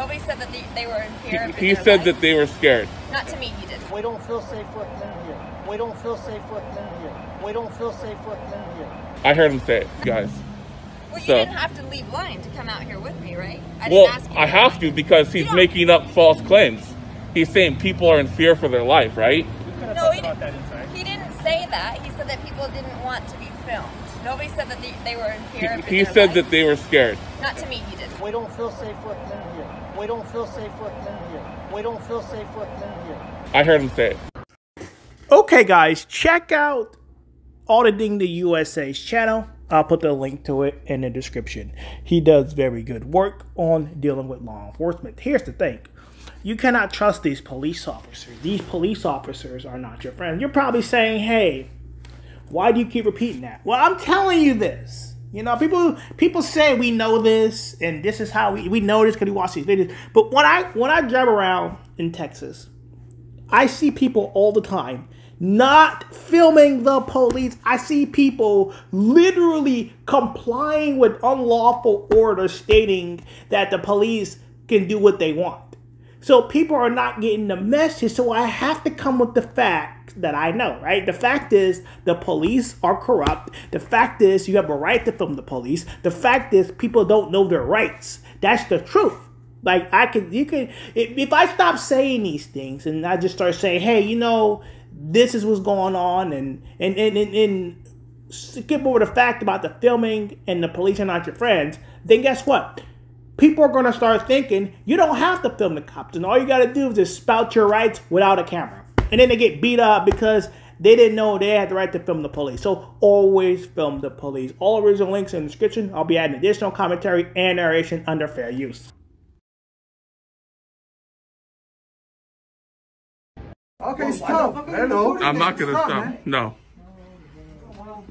Nobody said that they, they were in fear. He, he said life. that they were scared. Not to me, he did. We don't feel safe with them here. We don't feel safe with them here. We don't feel safe with them here. I heard him say it, guys. Well, you So- didn't have to leave line to come out here with me, right? I didn't Well, ask you. I have to because he's making up false claims. He's saying people are in fear for their life, right? No, he didn't, he didn't say that. He said that people didn't want to be filmed. Nobody said that they, they were in fear. of he said life. that they were scared. Not to me, he did. We don't feel safe with them here. We don't feel safe with them here. We don't feel safe with them here. I heard him say it. Okay, guys, check out Auditing the USA's channel. I'll put the link to it in the description. He does very good work on dealing with law enforcement. Here's the thing you cannot trust these police officers. These police officers are not your friends. You're probably saying, hey, why do you keep repeating that? Well, I'm telling you this. You know, people people say we know this and this is how we, we know this because we watch these videos. But when I when I drive around in Texas, I see people all the time not filming the police. I see people literally complying with unlawful orders stating that the police can do what they want. So people are not getting the message. So I have to come with the fact that I know, right? The fact is the police are corrupt. The fact is you have a right to film the police. The fact is people don't know their rights. That's the truth. Like I could, you could, if, if I stop saying these things and I just start saying, hey, you know, this is what's going on, and and and and, and skip over the fact about the filming and the police are not your friends, then guess what? People are gonna start thinking you don't have to film the cops, and all you gotta do is just spout your rights without a camera, and then they get beat up because they didn't know they had the right to film the police. So always film the police. All original links in the description. I'll be adding additional commentary and narration under fair use. Okay, stop. Hello. I'm not gonna stop. man. No.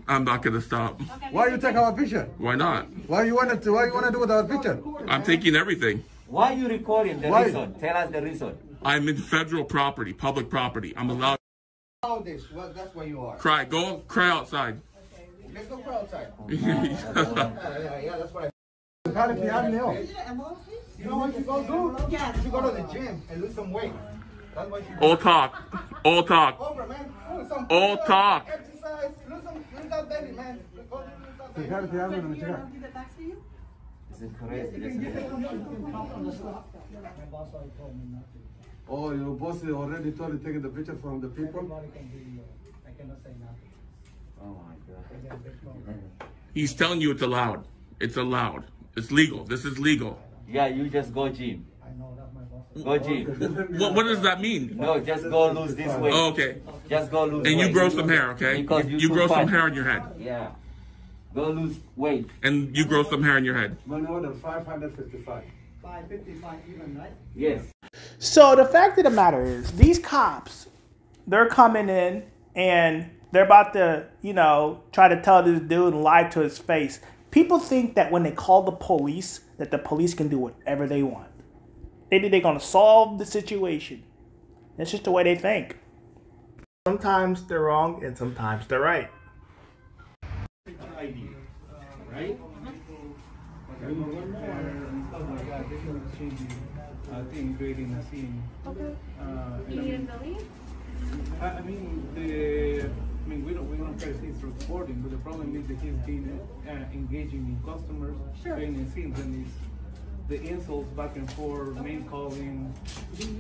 I'm not gonna stop. Why you take our picture? Why not? Why you wanna to? Why you wanna do with our picture? I'm taking everything. Why you recording? The Why? reason. Tell us the reason. I'm in federal property, public property. I'm allowed All this, well, that's where you are. cry. Go cry outside. Let's go for outside. yeah. Yeah, yeah, yeah, that's what I. Cara que há meu. You know what you go do? Yeah. You go to the gym and lose some weight. That's what you do. All talk. All talk. Over, man. Do some All push-ups, talk. Exercise. Lose some. Lose that belly, man. Go lose that belly. Cara que há meu, não chega. It's crazy. Listen. Oh, your boss is already told you taking the picture from the people. I cannot say nothing. Oh my god. He's telling you it's allowed. It's allowed. It's legal. This is legal. Yeah, you just go gym. Go gym. What, what does that mean? No, just go lose this weight. Oh, okay. Just go lose And you grow some hair, okay? Because You, you you too grow some hair on your head. Yeah. Go lose weight. And you grow some hair on your head. Money order 555. Yes. So the fact of the matter is, these cops, they're coming in and they're about to, you know, try to tell this dude and lie to his face. People think that when they call the police, that the police can do whatever they want. They think they're gonna solve the situation. That's just the way they think. Sometimes they're wrong and sometimes they're right. I think creating a scene. Okay. Uh, You need him to leave? I, I mean, the, I mean, we don't, we don't care he's recording, but the problem is that he's been uh, engaging in customers, Sure. creating scenes, and it's the insults back and forth, name calling,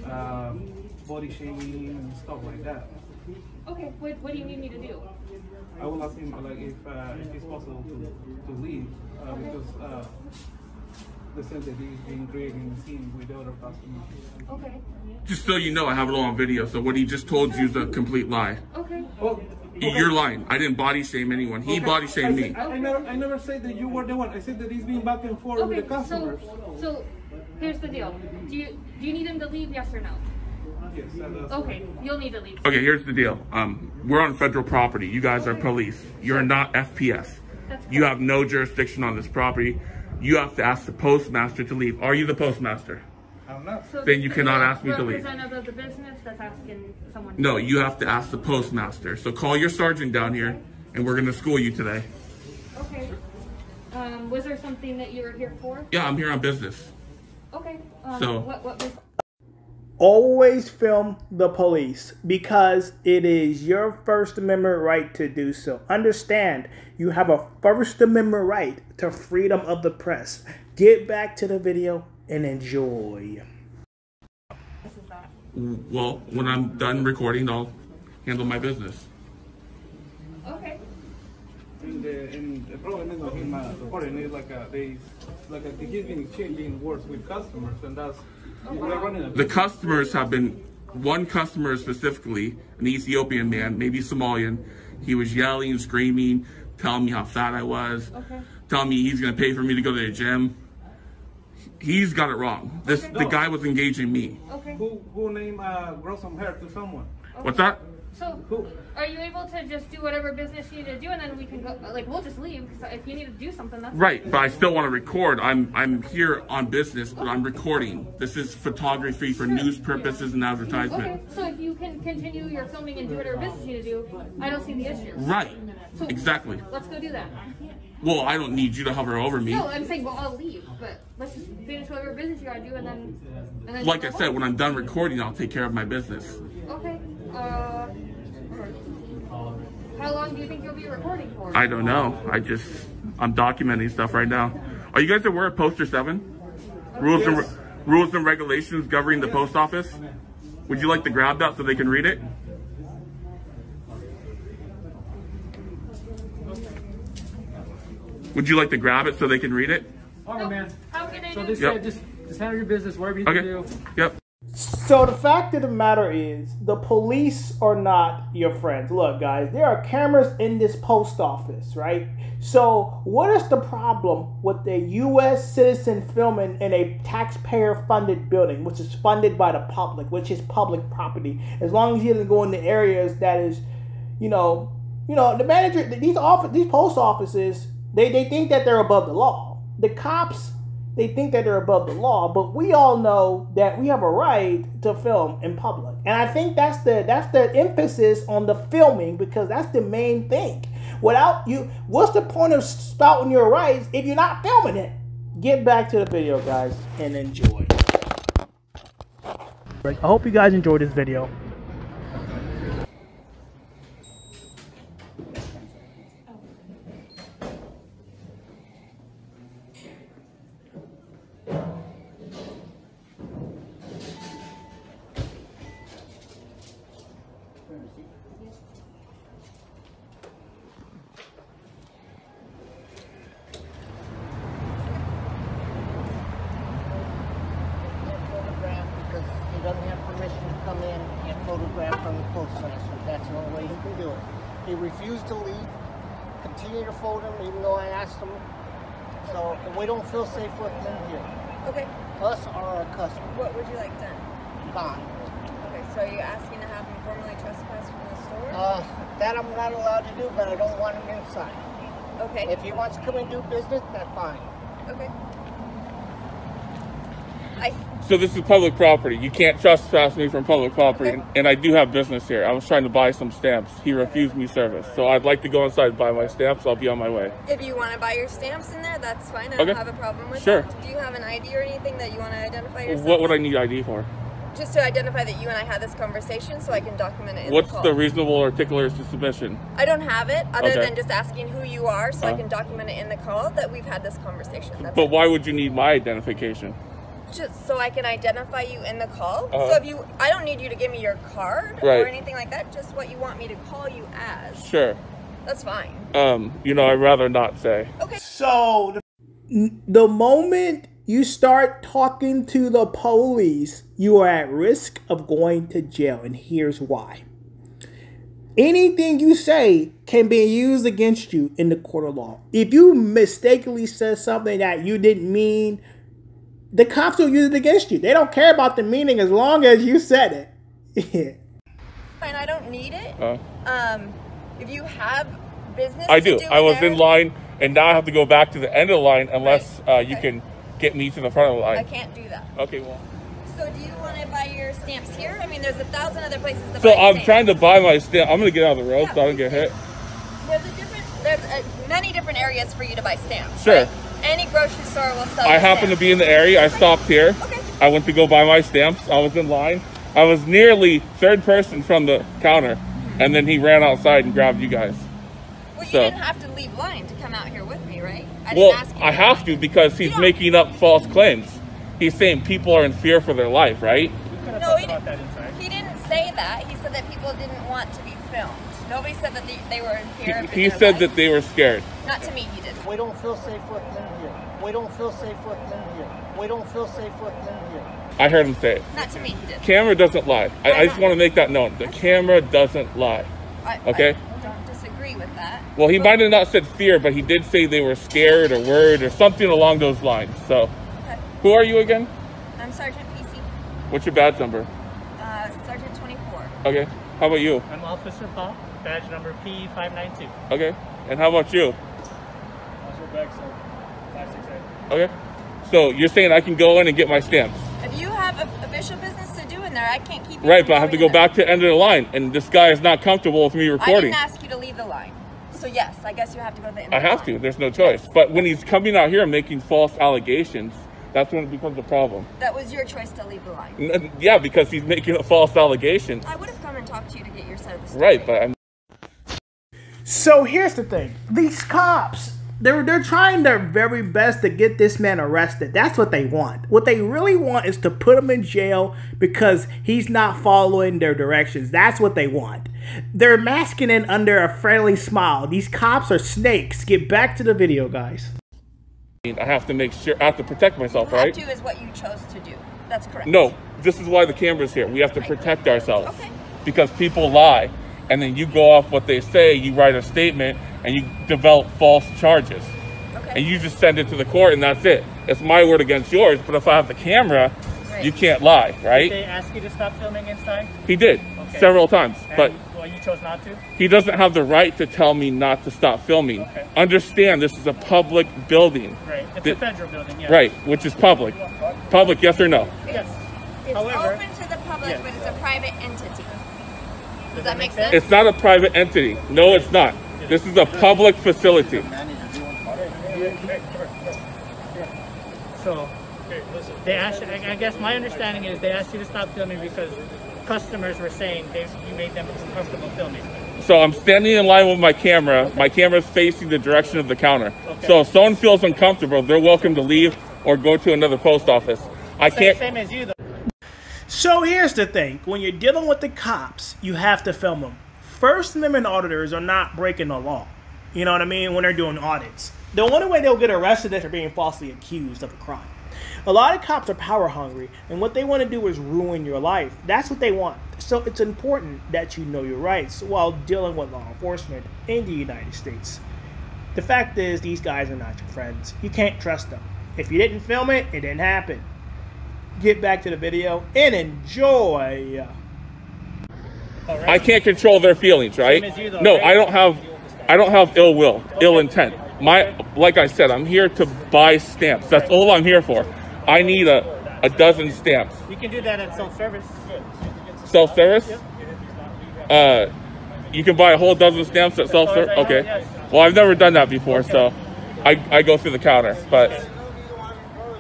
uh, body shaming, and stuff like that. Okay, what, what do you need me to do? I will ask him like if uh, if it's possible to, to leave uh, because uh, the sense that he's been creating a scene with other customers. Okay, Just so you know, I have it all on video. So what he just told you is a complete lie. okay. Well, You're lying. I didn't body shame anyone. He Okay, body shamed me. I, I never, I never said that you were the one. I said that he's been back and forth Okay, with the customers. so, so, here's the deal. Do you, do you need him to leave, yes or no? yes, and that's- Okay, you'll need to leave. Okay, here's the deal. Um, we're on federal property. You guys are police. You're not FPS. That's You have no jurisdiction on this property. You have to ask the postmaster to leave. Are you the postmaster? I'm not. So Then you cannot ask me to leave. Representative of the business that's asking someone. No, leave. you have to ask the postmaster. So call your sergeant down here, and we're gonna school you today. Okay. Um, was there something that you were here for? Yeah, I'm here on business. Okay. Um, So- what what bus- always film the police because it is your First Amendment right to do so. Understand, you have a First Amendment right to freedom of the press. Get back to the video and enjoy. Well, when I'm done recording, I'll handle my business. Okay. And the, and the problem is with him uh, recording is like a, they like uh, he's been exchanging words with customers, and that's we're running a The customers have been, one customer specifically, an Ethiopian man, maybe Somalian, he was yelling, screaming, telling me how fat I was, Okay. telling me he's gonna pay for me to go to the gym. He's got it wrong. This the guy was engaging me. Okay. who who name uh, grow some hair to someone. What's that? So, are you able to just do whatever business you need to do, and then we can go? Like, we'll just leave. Cause if you need to do something, that's Right, but I still want to record. I'm I'm here on business, but I'm recording. This is photography for news purposes and advertisement. Okay. So if you can continue your filming and do whatever business you need to do, I don't see the issue. Right. So Exactly. Let's go do that. Well, I don't need you to hover over me. No, I'm saying, well, I'll leave, but let's just finish whatever business you gotta do, and then, and then. Like I said, home. when I'm done recording, I'll take care of my business. Okay. Uh. How long do you think you'll be recording for? I don't know. I just I'm documenting stuff right now. Are you guys aware of Poster Seven? Rules and Yes. rules and regulations governing the post office. Would you like to grab that so they can read it? Would you like to grab it so they can read it? All right, man. How can I So do? this Yep. said, just just handle your business, whatever you Okay. do. Yep. So the fact of the matter is, the police are not your friends. Look, guys, there are cameras in this post office, right? So what is the problem with a U.S. citizen filming in a taxpayer-funded building, which is funded by the public, which is public property? As long as he doesn't go into areas that is, you know, you know, the manager, these office, these post offices, they they think that they're above the law. The cops they think that they're above the law, but we all know that we have a right to film in public. And I think that's the that's the emphasis on the filming because that's the main thing. Without you, what's the point of spouting your rights if you're not filming it? Get back to the video, guys, and enjoy. I hope you guys enjoyed this video. Continue to phone him even though I asked them. So we don't feel safe with them here. Okay. Us or our customers. What would you like done? Gone. Okay, so are you asking to have them formally trespass from the store? Uh, that I'm not allowed to do, but I don't want them inside. okay. If he wants to come and do business, that's fine. okay. I So this is public property. You can't trespass me from public property, and, and I do have business here. I was trying to buy some stamps. He refused me service, so I'd like to go inside and buy my stamps. I'll be on my way. If you want to buy your stamps in there, that's fine. I Okay. don't have a problem with Sure. that. Do you have an ID or anything that you want to identify yourself? What would I need ID for? Just to identify that you and I had this conversation, so I can document it in What's the call. the reasonable particulars to submission? I don't have it, other Okay. than just asking who you are, so I Uh. can document it in the call that we've had this conversation. That's But it. why would you need my identification? Just so I can identify you in the call. Uh-huh. So if you, I don't need you to give me your card Right. or anything like that. Just what you want me to call you as. Sure. That's fine. Um, you know, I'd rather not say. Okay. So the, the moment you start talking to the police, you are at risk of going to jail, and here's why. Anything you say can be used against you in the court of law. If you mistakenly said something that you didn't mean, the cops will use it against you. They don't care about the meaning as long as you said it. Fine. I don't need it. Uh, Um, if you have business, I to do. do I was there, in line, and now I have to go back to the end of the line unless uh, you Okay. can get me to the front of the line. I can't do that. Okay, well. So do you want to buy your stamps here? I mean, there's a thousand other places to So buy I'm stamps. trying to buy my stamp. I'm gonna get out of the road so I don't get hit. There's a different. There's uh many different areas for you to buy stamps. Sure. right? Any grocery store will sell. I you happened to be in the area. I stopped here. Okay. I went to go buy my stamps. I was in line. I was nearly third person from the counter, and then he ran outside and grabbed you guys. Well, you So- didn't have to leave line to come out here with me, right? I Well, didn't ask. I have to because he's making up false claims. He's saying people are in fear for their life, right? No, he didn't. He didn't say that. He said that people didn't want to be filmed. Nobody said that they, they were in He, fear. of he their said life. that they were scared. Not to me, he did. We don't feel safe with them here. We don't feel safe with them here. We don't feel safe with them here. I heard him say it. Not to me, he did. Camera doesn't lie. I, I just want to make that known. The camera doesn't lie. I, Okay. I don't disagree with that. Well, he might have not said fear, but he did say they were scared or worried or something along those lines. So, Okay. who are you again? I'm Sergeant PC. What's your badge number? Uh, Sergeant 24. Okay. How about you? I'm Officer Paul, badge number P592. Okay. And how about you? Okay. So you're saying I can go in and get my stamps, If you have a, official business to do in there, I can't keep you right? But I have to go back to the end of the line, and this guy is not comfortable with me recording. I recording. didn't ask you to leave the line. So yes, I guess you have to go to the end. I of the have line. to. There's no choice. But when he's coming out here and making false allegations, that's when it becomes a problem. That was your choice to leave the line. N- Yeah, because he's making a false allegation. I would have come and talked to you to get your side of the story. Right, but I'm So here's the thing: these cops, they're they're trying their very best to get this man arrested. That's what they want. What they really want is to put him in jail because he's not following their directions. That's what they want. They're masking it under a friendly smile. These cops are snakes. Get back to the video, guys. I have to make sure I have to protect myself, right? Have to is what you chose to do. That's correct. No, this is why the camera's here. We have to protect ourselves. Okay. Because people lie, and then you go off what they say, you write a statement, and you develop false charges. Okay. And you just send it to the court, and that's it. It's my word against yours, but if I have the camera, Right. you can't lie, right? They ask you to stop filming inside, He did Okay. several times, but well, you chose not to. he doesn't have the right to tell me not to stop filming. Okay. Understand this is a public building. Right, it's The- a federal building. Yeah. Right, which is public. Public, yes or no? Yes. It's However- open to the public, Yes. but it's a private entity. Does, that that make make sense? sense? It's not a private entity. No, it's not. This is a public facility. So they asked. I I guess my understanding is they asked you to stop filming because customers were saying they, you made them uncomfortable filming. So I'm standing in line with my camera. My camera is facing the direction of the counter. So if someone feels uncomfortable, they're welcome to leave or go to another post office. I Same, can't. same as you though. So here's the thing: when you're dealing with the cops, you have to film them. First Amendment auditors are not breaking the law. You know what I mean? When they're doing audits, the only way they'll get arrested is for being falsely accused of a crime. A lot of cops are power hungry, and what they want to do is ruin your life. That's what they want. So it's important that you know your rights while dealing with law enforcement in the United States. The fact is, these guys are not your friends. You can't trust them. If you didn't film it, it didn't happen get back to the video and enjoy. I can't control their feelings, right? Same as you, though, No, right? I don't have. I don't have ill will, ill intent. My, like I said, I'm here to buy stamps. That's all I'm here for. I need a, a dozen stamps. You can do that at self-service. Self service? Uh, you can buy a whole dozen stamps at self service? Okay. Well, I've never done that before, so I, I go through the counter. But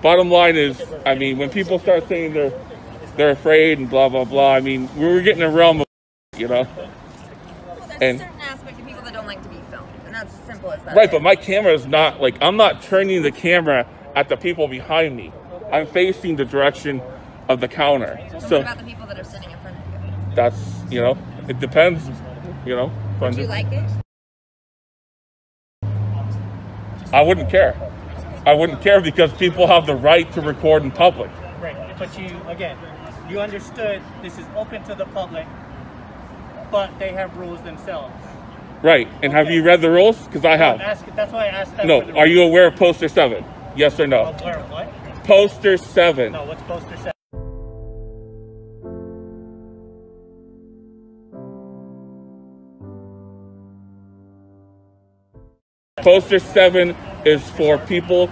bottom line is, I mean, when people start saying they're they're afraid and blah blah blah, I mean, we were getting a realm of, you know, Well, there's and- a certain aspect of people that don't like to be filmed, and that's as simple as that. right. But my camera is not like I'm not turning the camera at the people behind me. I'm facing the direction of the counter. What So about the people that are sitting in front of you? that's you know, it depends. You know, Do you like it? I wouldn't care. I wouldn't care because people have the right to record in public. Right. But you again, you understood this is open to the public, but they have rules themselves. Right. And have you read the rules? Because I have. Ask, that's why I asked that. No. Are you aware of poster seven? Yes or no? Aware of what? Poster seven. No, what's poster seven? Poster seven is for people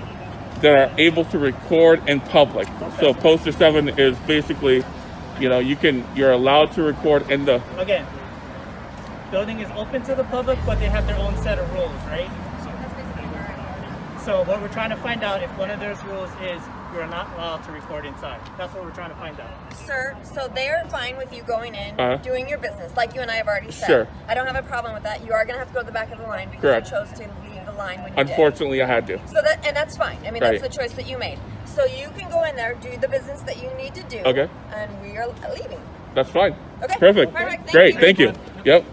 that are able to record in public. So poster seven is basically, you know, you can you're allowed to record in the Again, building is open to the public, but they have their own set of rules, right? So what we're trying to find out if one of those rules is you're not allowed to record inside. That's what we're trying to find out. Sir, so they're fine with you going in, Uh-huh. doing your business, like you and I have already said. Sure. I don't have a problem with that. You are going to have to go to the back of the line because Correct. you chose to leave the line when you did. Unfortunately, I had to. So that and that's fine. I mean, Right. that's the choice that you made. So you can go in there, do the business that you need to do. Okay. And we are leaving. That's fine. Okay. Perfect. Perfect. Thank Great. you. Thank you. Yep.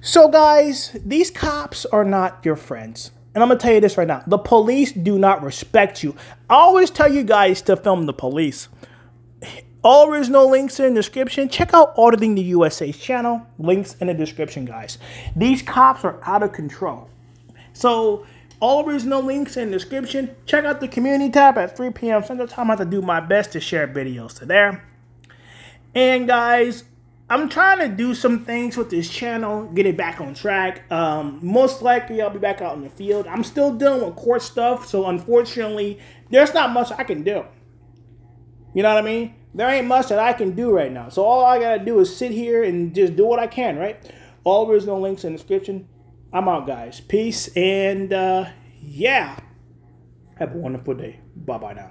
So, guys, these cops are not your friends. And I'm going to tell you this right now the police do not respect you. I always tell you guys to film the police. All original links in the description. Check out Auditing the USA's channel. Links in the description, guys. These cops are out of control. So, all original links in the description. Check out the community tab at 3 p.m. Central Time. I have to do my best to share videos to there. And guys, I'm trying to do some things with this channel, get it back on track. Um, most likely, I'll be back out in the field. I'm still dealing with court stuff, so unfortunately, there's not much I can do. You know what I mean? There ain't much that I can do right now. So all I gotta do is sit here and just do what I can, right? All original links in the description. I'm out, guys. Peace and uh, yeah. Have a wonderful day. Bye bye now.